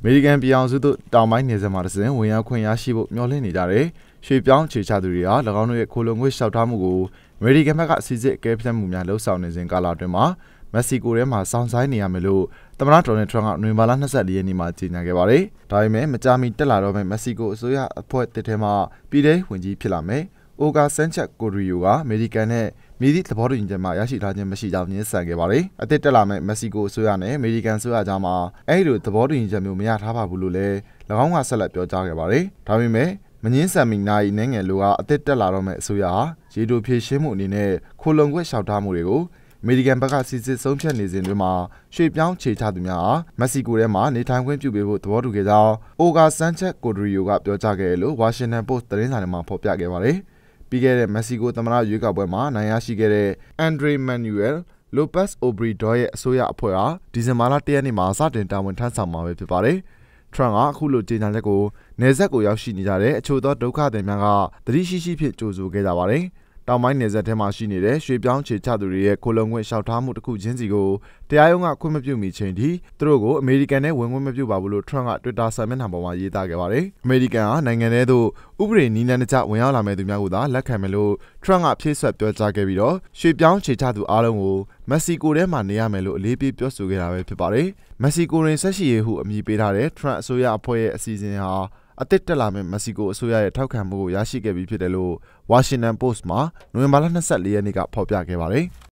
အမေရိကန်ပြည်အောင်စုတို့တောင်ပိုင်းနေဆက်မှာတစဉ်ဝင်ရောက်ခွင့်ရရှိဖို့မျှော်လင့်နေကြတယ်ရွှေပြောင်းခြေချသူတွေဟာ၎င်းတို့ရဲ့ခိုလုံငွေလျှောက်ထားမှုကိုအမေရိကန်ဘက်ကစီစစ်အကဲဖြတ်မှုများလှုံ့ဆော်နေစဉ်ကာလအတွင်းမှာမက္ဆီကိုထဲမှာစောင့်ဆိုင်နေရမယ်လို့သမ္မတဒေါ်နယ်ထရန့်ကနိုဝင်ဘာလ24ရက်နေ့မှာကြေညာခဲ့ပါတယ်။ဒါပေမဲ့မကြာမီတက်လာတော့မယ့်မက္ဆီကိုအစိုးရအဖွဲ့တစ်ထဲမှာပြည်ထောင်ဝင်ကြီးဖြစ်လာမယ်။ အိုဂါဆန်ချက်ကိုရီယိုကအမေရိကန်နဲ့မြေသည့်သဘောတူညီချက်မှရရှိထားခြင်းမရှိကြောင်းညင်းဆန်ခဲ့ပါတယ်။အသစ်တက်လာမယ့်မက္ဆီကိုအစိုးရနဲ့အမေရိကန်အစိုးရကြားမှာအဲ့ဒီလိုသဘောတူညီချက်မျိုးမရထားပါဘူးလို့လည်း၎င်းကဆက်လက်ပြောကြားခဲ့ပါတယ်။ဒါပေမဲ့မငင်းဆန်မီနိုင်နိုင်ငံလိုကအသစ်တက်လာတော့မယ့်အစိုးရဟာရေတိုဖြည့်ရှင်းမှုအနေနဲ့ခိုလုံခွင့်လျှောက်ထားမှုတွေကိုအမေရိကန်ဘက်ကစီစစ်ဆုံးဖြတ်နေစဉ်တွင်မှာရွှေပြောင်းခြေချသူများဟာမက္ဆီကိုထဲမှာနေထိုင်ခွင့်ပြုပေးဖို့သဘောတူခဲ့ကြောင်းအိုဂါဆန်ချက်ကိုဒရီယိုကပြောကြားခဲ့တယ်လို့ဝါရှင်တန်ပို့စ်သတင်းစာထဲမှာဖော်ပြခဲ့ပါတယ်။ ပြီးခဲ့တဲ့မက္ဆီကိုသမ္မတရွေးကောက်ပွဲမှာနိုင်ရရှိခဲ့တဲ့အန်ဒရီမန်နျူရယ်လိုပက်အိုဘရီဒေါ်ရဲ့အစိုးရအဖွဲ့ဟာဒီဇင်ဘာလ၁ရက်နေ့မှာစတင်တာဝန်ထမ်းဆောင်မှာပဲဖြစ်ပါတယ်။ထရန့်ကအခုလိုကြေညာချက်ကိုနေဆက်ကိုရောက်ရှိနေကြတဲ့အချို့သောဒုက္ခသည်များကသတိရှိရှိဖြင့်ကြိုဆိုခဲ့ကြပါတယ်။ တောင်ပိုင်းနယ်စပ်ထဲမှာရှိနေတဲ့ရွှေပြောင်းခြေချသူတွေရဲ့ကိုလုံခွင့်လျှောက်ထားမှုတစ်ခုချင်းစီကိုတရားရုံးကခွင့်မပြုမီချိန်ထိသူတို့ကိုအမေရိကန်နဲ့ဝင်ခွင့်မပြုပါဘူးလို့ထရန့်က Twitter စာမျက်နှာပေါ်မှာရေးသားခဲ့ပါတယ်။အမေရိကန်ဟာနိုင်ငံထဲသို့ဥပဒေနည်းလမ်းတကျဝင်ရောက်လာမဲ့သူများကိုသာလက်ခံမယ်လို့ထရန့်ကဖြည့်ဆွတ်ပြောကြားခဲ့ပြီးတော့ရွှေပြောင်းခြေချသူအားလုံးကိုမက္ဆီကိုထဲမှာနေရမယ်လို့အလေးပေးပြောဆိုခဲ့တာပဲဖြစ်ပါတယ်။မက္ဆီကိုတွင်ဆက်ရှိရေးဟုအမည်ပေးထားတဲ့ထရန့်အစိုးရအဖွဲ့ရဲ့အစီအစဉ်ဟာ အသစ်တက်လာမယ့်မက္ဆီကိုအစိုးရရဲ့ထောက်ခံမှုကိုရရှိခဲ့ပြီးဖြစ်တယ်လို့ Washington Post မှာနိုဝင်ဘာလ24ရက်နေ့ကဖော်ပြခဲ့ပါတယ်။